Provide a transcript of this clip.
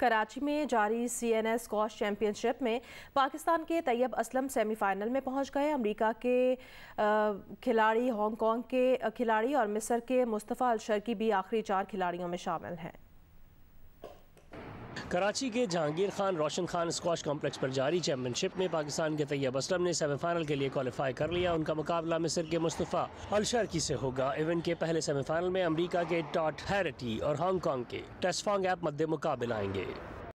कराची में जारी C N S squash championship में पाकिस्तान के तैयब असलम सेमीफाइनल में पहुँच गए। अमेरिका के खिलाड़ी, हांगकांग के खिलाड़ी और मिस्र के मुस्तफ़ा अलशर की भी आखिरी चार खिलाड़ियों में शामिल हैं। कराची के जहांगीर खान रोशन खान स्क्वाश कॉम्प्लेक्स पर जारी चैंपियनशिप में पाकिस्तान के तैयब असलम ने सेमीफाइनल के लिए क्वालिफाई कर लिया। उनका मुकाबला मिस्र के मुस्तफ़ा अलशर्की से होगा। इवेंट के पहले सेमीफाइनल में अमरीका के टॉट हैरटी और हांगकॉन्ग के टेस्फांग ऐप मद्दे मुकाबले आएँगे।